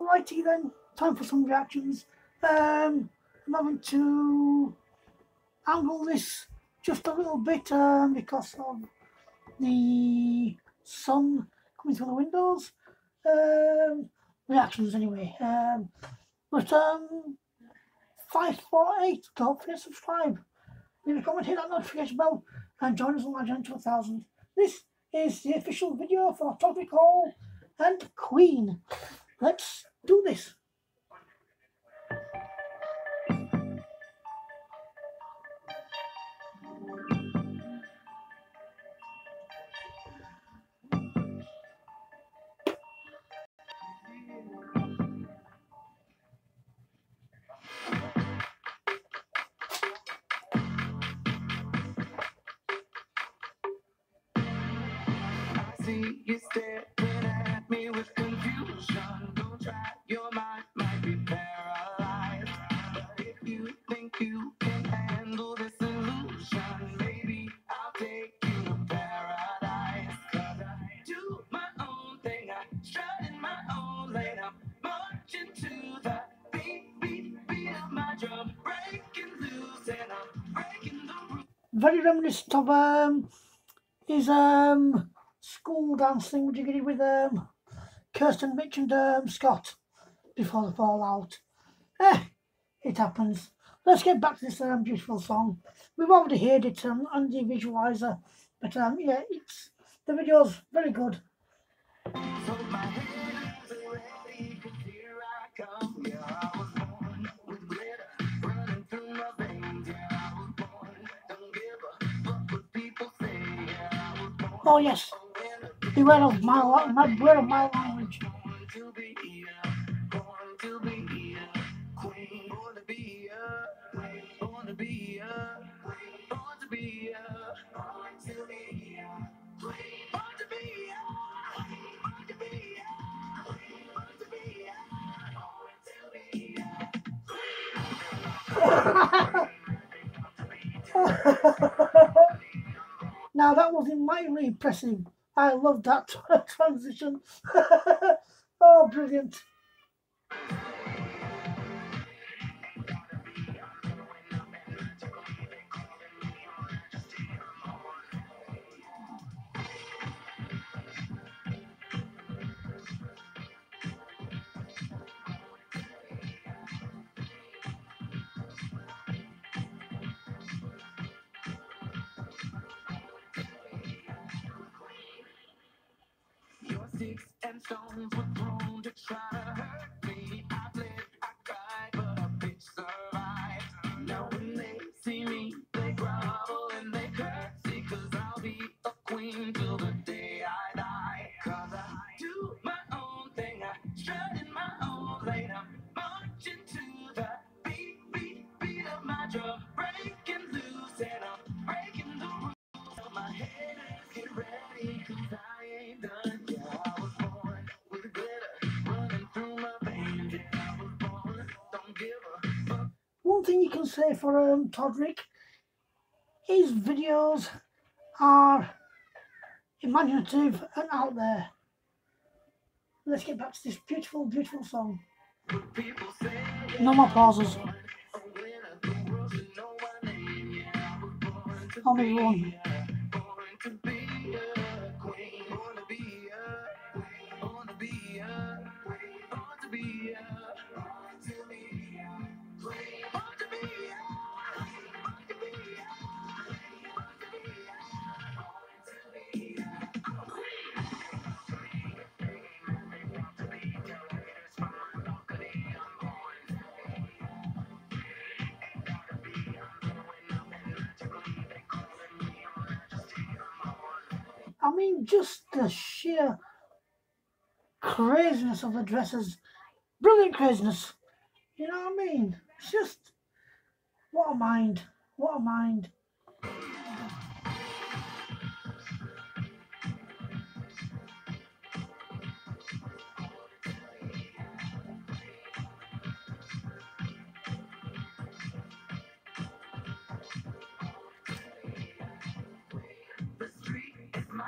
Righty then, time for some reactions. Um, I'm having to angle this just a little bit um, because of the sun coming through the windows. Um, reactions anyway. Um, but um, 548, don't forget to subscribe. Leave a comment, hit that notification bell, and join us on Legend 2000. This is the official video for Todrick Hall and Queen. Let's do this. you staring Very reminiscent of um, his um, school dancing with you with um, Kirsten Mitch and um, Scott before the fallout. Eh, it happens. Let's get back to this um, beautiful song. We've already heard it um, on the visualizer, but um, yeah, it's the video's very good. Oh yes, beware of my my beware of my language. Now that was mightily impressive. I love that transition. oh, brilliant. Sticks and stones were thrown to try. to hurt One thing you can say for um, Todrick, his videos are imaginative and out there. Let's get back to this beautiful, beautiful song. No more pauses. A winner, I mean, just the sheer craziness of the dresses. Brilliant craziness. You know what I mean? It's just, what a mind. What a mind.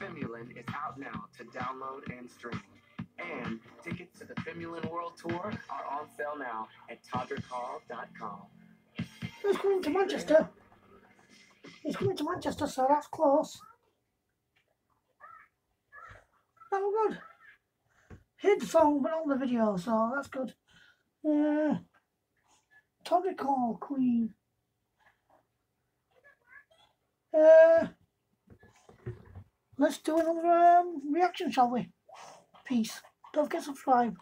Fimulan, is out now to download and stream. And tickets to the Fimulan World Tour are on sale now at todrickhall.com. He's coming to Manchester. He's coming to Manchester, so that's close. Oh, good. Hit the song, but on the video, so that's good. Todrick Hall Queen. Uh, let's do another um, reaction, shall we? Peace. Don't forget to subscribe.